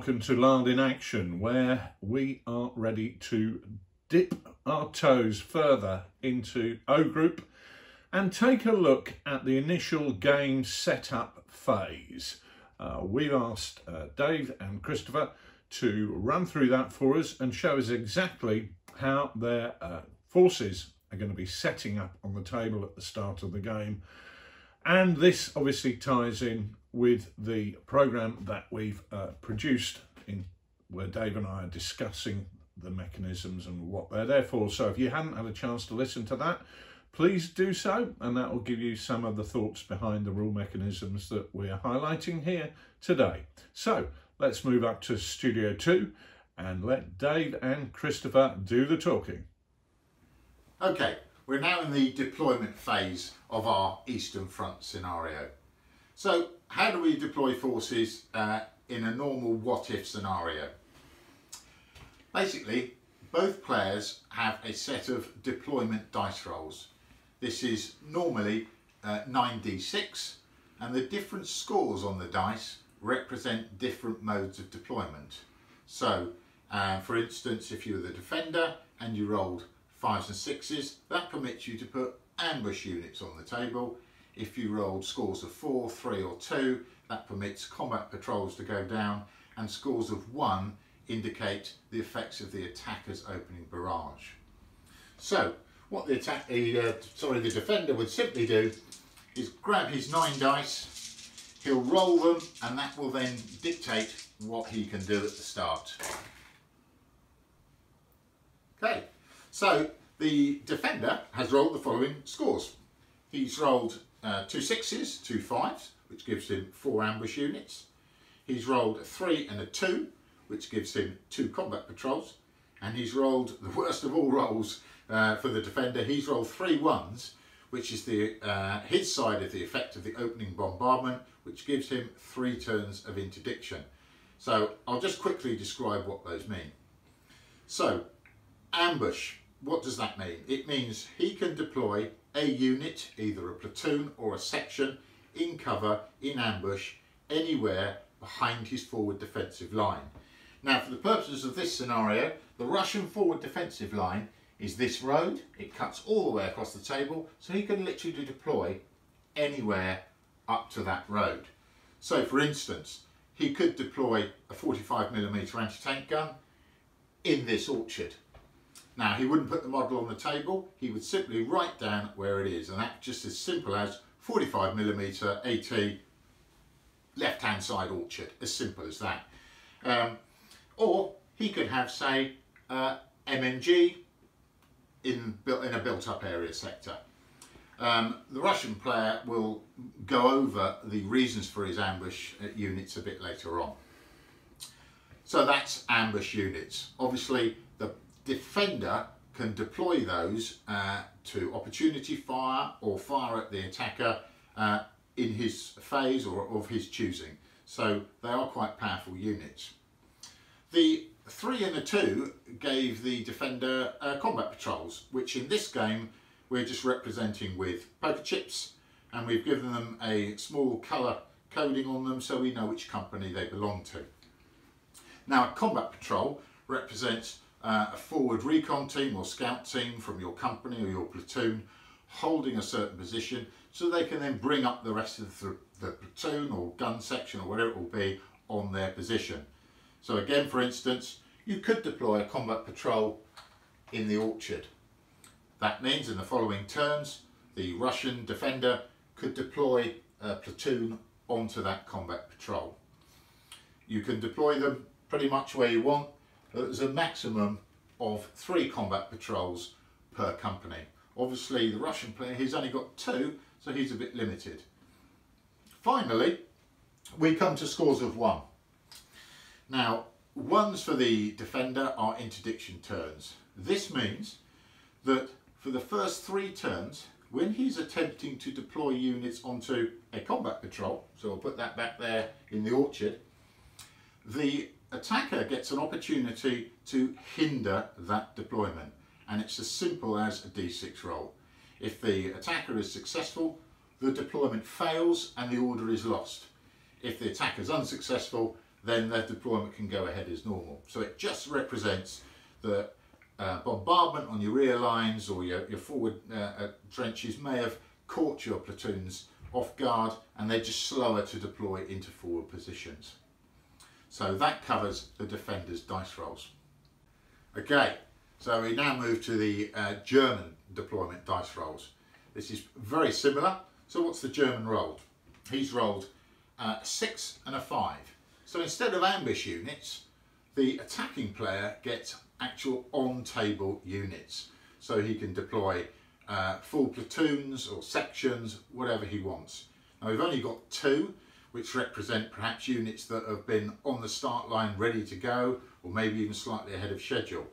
welcome to Lard in Action, where we are ready to dip our toes further into O Group and take a look at the initial game setup phase. Uh, we've asked uh, Dave and Christopher to run through that for us and show us exactly how their uh, forces are going to be setting up on the table at the start of the game. And this obviously ties in with the program that we've uh, produced in where Dave and I are discussing the mechanisms and what they're there for. So if you haven't had a chance to listen to that, please do so and that will give you some of the thoughts behind the rule mechanisms that we're highlighting here today. So let's move up to Studio 2 and let Dave and Christopher do the talking. Okay, we're now in the deployment phase of our Eastern Front scenario. So how do we deploy forces uh, in a normal what-if scenario? Basically, both players have a set of deployment dice rolls. This is normally uh, 9d6 and the different scores on the dice represent different modes of deployment. So, uh, for instance, if you were the defender and you rolled fives and sixes, that permits you to put ambush units on the table. If you rolled scores of four, three or two, that permits combat patrols to go down and scores of one indicate the effects of the attacker's opening barrage. So what the attack, uh, sorry, the defender would simply do is grab his nine dice, he'll roll them and that will then dictate what he can do at the start. Okay, so the defender has rolled the following scores. He's rolled uh, two sixes, two fives, which gives him four ambush units. He's rolled a three and a two, which gives him two combat patrols. And he's rolled the worst of all rolls uh, for the defender. He's rolled three ones, which is the uh, his side of the effect of the opening bombardment, which gives him three turns of interdiction. So I'll just quickly describe what those mean. So ambush, what does that mean? It means he can deploy a unit, either a platoon or a section, in cover, in ambush, anywhere behind his forward defensive line. Now for the purposes of this scenario, the Russian forward defensive line is this road. It cuts all the way across the table, so he can literally deploy anywhere up to that road. So for instance, he could deploy a 45mm anti-tank gun in this orchard. Now he wouldn't put the model on the table, he would simply write down where it is and that's just as simple as 45mm AT left hand side orchard, as simple as that. Um, or he could have say uh, MMG in, in a built up area sector. Um, the Russian player will go over the reasons for his ambush uh, units a bit later on. So that's ambush units. Obviously defender can deploy those uh, to opportunity fire or fire at the attacker uh, in his phase or of his choosing. So they are quite powerful units. The 3 and a 2 gave the defender uh, combat patrols, which in this game we're just representing with poker chips and we've given them a small colour coding on them so we know which company they belong to. Now a combat patrol represents uh, a forward recon team or scout team from your company or your platoon holding a certain position so they can then bring up the rest of the, the platoon or gun section or whatever it will be on their position. So again, for instance, you could deploy a combat patrol in the orchard. That means in the following turns, the Russian defender could deploy a platoon onto that combat patrol. You can deploy them pretty much where you want. Uh, there's a maximum of three combat patrols per company. Obviously the Russian player, he's only got two, so he's a bit limited. Finally, we come to scores of one. Now, ones for the defender are interdiction turns. This means that for the first three turns, when he's attempting to deploy units onto a combat patrol, so I'll put that back there in the orchard, the attacker gets an opportunity to hinder that deployment and it's as simple as a d6 roll. If the attacker is successful, the deployment fails and the order is lost. If the attacker is unsuccessful, then their deployment can go ahead as normal. So it just represents the uh, bombardment on your rear lines or your, your forward uh, uh, trenches may have caught your platoons off guard and they're just slower to deploy into forward positions. So that covers the defender's dice rolls. Okay, so we now move to the uh, German deployment dice rolls. This is very similar. So what's the German rolled? He's rolled uh, six and a five. So instead of ambush units, the attacking player gets actual on-table units. So he can deploy uh, full platoons or sections, whatever he wants. Now we've only got two, which represent perhaps units that have been on the start line ready to go, or maybe even slightly ahead of schedule.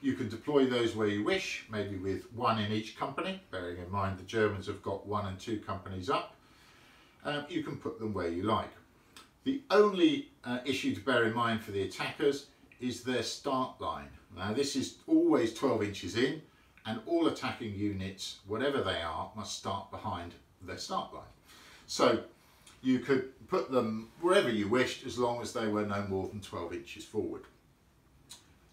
You can deploy those where you wish, maybe with one in each company, bearing in mind the Germans have got one and two companies up. Um, you can put them where you like. The only uh, issue to bear in mind for the attackers is their start line. Now this is always 12 inches in and all attacking units, whatever they are, must start behind their start line. So you could put them wherever you wished as long as they were no more than 12 inches forward.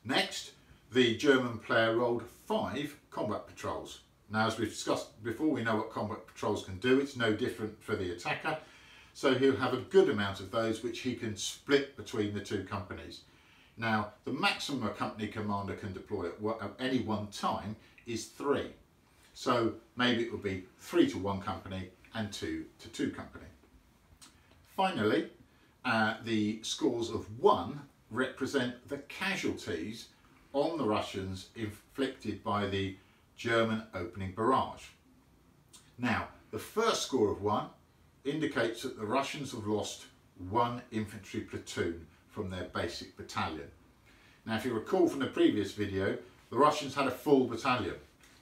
Next, the German player rolled five combat patrols. Now, as we've discussed before, we know what combat patrols can do. It's no different for the attacker. So he'll have a good amount of those which he can split between the two companies. Now, the maximum a company commander can deploy at any one time is three. So maybe it would be three to one company and two to two company. Finally, uh, the scores of one represent the casualties on the Russians inflicted by the German opening barrage. Now, the first score of one indicates that the Russians have lost one infantry platoon from their basic battalion. Now, if you recall from the previous video, the Russians had a full battalion.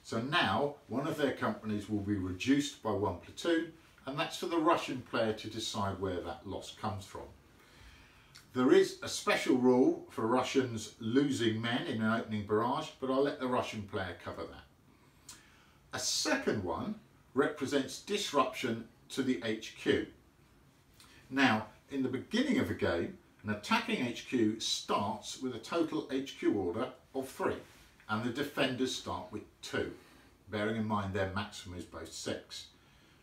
So now one of their companies will be reduced by one platoon and that's for the Russian player to decide where that loss comes from. There is a special rule for Russians losing men in an opening barrage, but I'll let the Russian player cover that. A second one represents disruption to the HQ. Now, in the beginning of a game, an attacking HQ starts with a total HQ order of three, and the defenders start with two, bearing in mind their maximum is both six.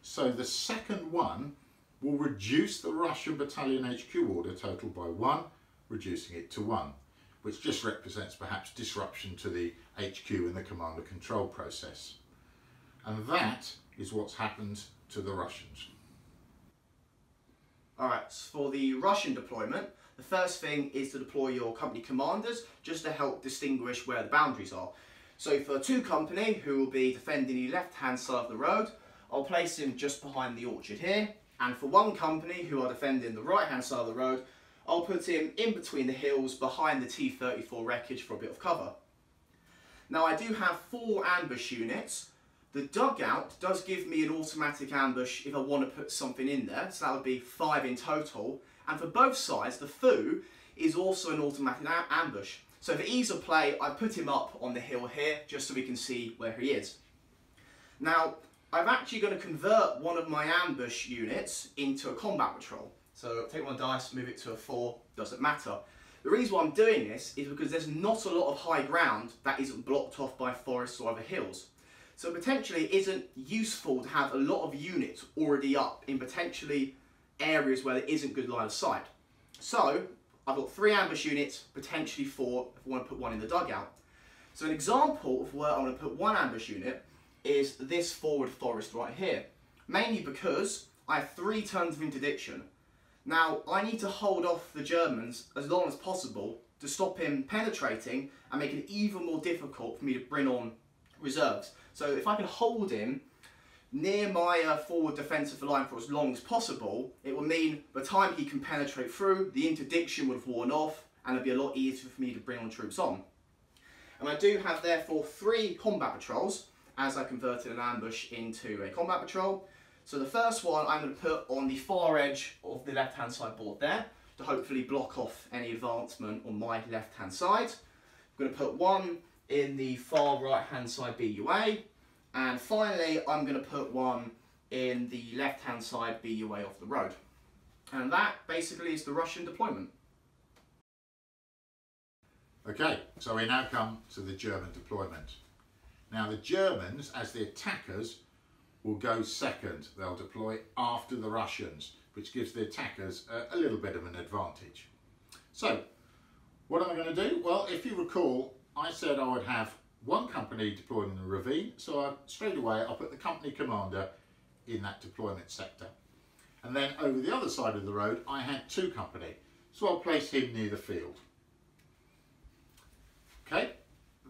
So the second one will reduce the Russian battalion HQ order total by one, reducing it to one, which just represents perhaps disruption to the HQ and the command and control process. And that is what's happened to the Russians. Alright, so for the Russian deployment, the first thing is to deploy your company commanders just to help distinguish where the boundaries are. So for two company who will be defending the left hand side of the road, I'll place him just behind the orchard here. And for one company who are defending the right hand side of the road, I'll put him in between the hills behind the T-34 wreckage for a bit of cover. Now I do have four ambush units. The dugout does give me an automatic ambush if I want to put something in there, so that would be five in total. And for both sides, the foo is also an automatic ambush. So for ease of play, I put him up on the hill here, just so we can see where he is. Now, I'm actually going to convert one of my ambush units into a combat patrol. So take one dice, move it to a 4, doesn't matter. The reason why I'm doing this is because there's not a lot of high ground that isn't blocked off by forests or other hills. So potentially it isn't useful to have a lot of units already up in potentially areas where there isn't good line of sight. So I've got three ambush units, potentially four if I want to put one in the dugout. So an example of where I want to put one ambush unit is this forward forest right here. Mainly because I have three turns of interdiction. Now, I need to hold off the Germans as long as possible to stop him penetrating and make it even more difficult for me to bring on reserves. So if I can hold him near my uh, forward defensive line for as long as possible, it will mean the time he can penetrate through, the interdiction would have worn off, and it'd be a lot easier for me to bring on troops on. And I do have therefore three combat patrols, as I converted an ambush into a combat patrol. So the first one I'm going to put on the far edge of the left hand side board there to hopefully block off any advancement on my left hand side. I'm going to put one in the far right hand side BUA and finally I'm going to put one in the left hand side BUA off the road. And that basically is the Russian deployment. Okay, so we now come to the German deployment. Now the Germans, as the attackers, will go second. They'll deploy after the Russians, which gives the attackers a, a little bit of an advantage. So, what am I going to do? Well, if you recall, I said I would have one company deployed in the ravine, so I, straight away I'll put the company commander in that deployment sector. And then over the other side of the road, I had two company, so I'll place him near the field. Okay,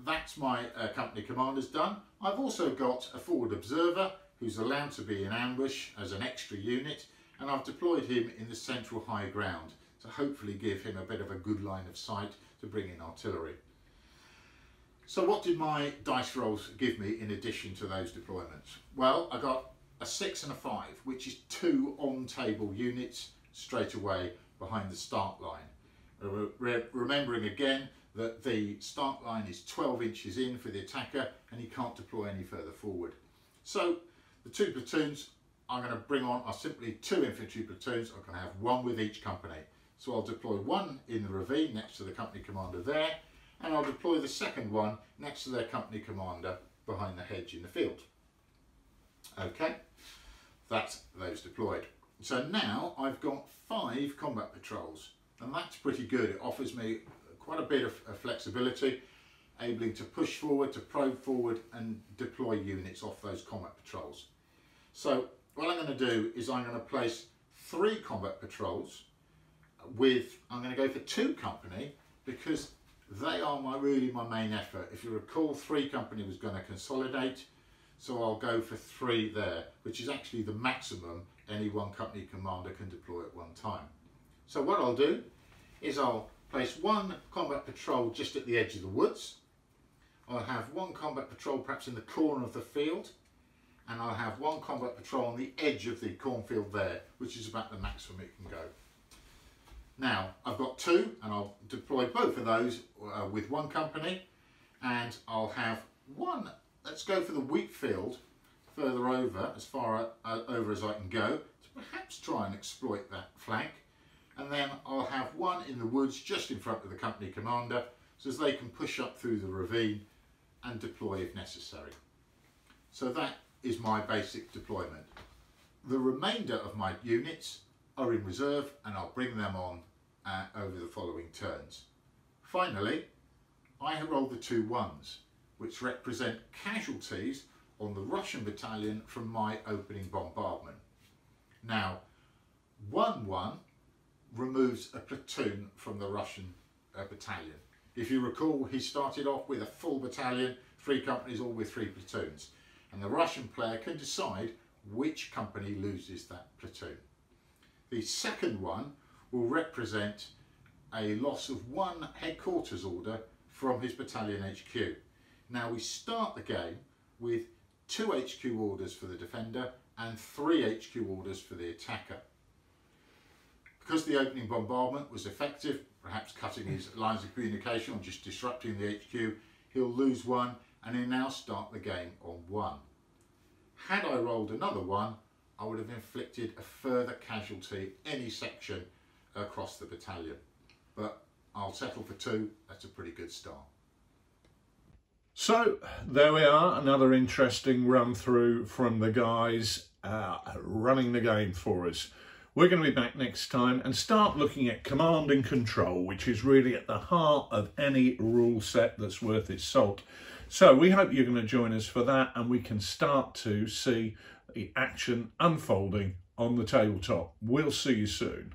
that's my uh, company commander's done. I've also got a forward observer who's allowed to be in ambush as an extra unit and I've deployed him in the central high ground to hopefully give him a bit of a good line of sight to bring in artillery. So what did my dice rolls give me in addition to those deployments? Well, I got a six and a five, which is two on-table units straight away behind the start line. Re remembering again that the start line is 12 inches in for the attacker and he can't deploy any further forward. So the two platoons I'm going to bring on are simply two infantry platoons. I'm going to have one with each company. So I'll deploy one in the ravine next to the company commander there and I'll deploy the second one next to their company commander behind the hedge in the field. Okay, that's those deployed. So now I've got five combat patrols and that's pretty good. It offers me quite a bit of, of flexibility, able to push forward, to probe forward and deploy units off those combat patrols. So what I'm going to do is I'm going to place three combat patrols with, I'm going to go for two company because they are my really my main effort. If you recall, three company was going to consolidate, so I'll go for three there, which is actually the maximum any one company commander can deploy at one time. So what I'll do is I'll place one combat patrol just at the edge of the woods. I'll have one combat patrol perhaps in the corner of the field and I'll have one combat patrol on the edge of the cornfield there, which is about the maximum it can go. Now, I've got two and I'll deploy both of those uh, with one company and I'll have one, let's go for the wheat field further over, as far uh, over as I can go, to perhaps try and exploit that flank and then I'll have one in the woods just in front of the company commander so as they can push up through the ravine and deploy if necessary. So that is my basic deployment. The remainder of my units are in reserve and I'll bring them on uh, over the following turns. Finally, I have rolled the two ones, which represent casualties on the Russian battalion from my opening bombardment. Now, 1-1 removes a platoon from the Russian uh, battalion. If you recall, he started off with a full battalion, three companies, all with three platoons. And the Russian player can decide which company loses that platoon. The second one will represent a loss of one headquarters order from his battalion HQ. Now we start the game with two HQ orders for the defender and three HQ orders for the attacker. Because the opening bombardment was effective, perhaps cutting his lines of communication or just disrupting the HQ, he'll lose one and he'll now start the game on one. Had I rolled another one, I would have inflicted a further casualty any section across the battalion. But I'll settle for two, that's a pretty good start. So there we are, another interesting run through from the guys uh, running the game for us. We're going to be back next time and start looking at command and control, which is really at the heart of any rule set that's worth its salt. So we hope you're going to join us for that and we can start to see the action unfolding on the tabletop. We'll see you soon.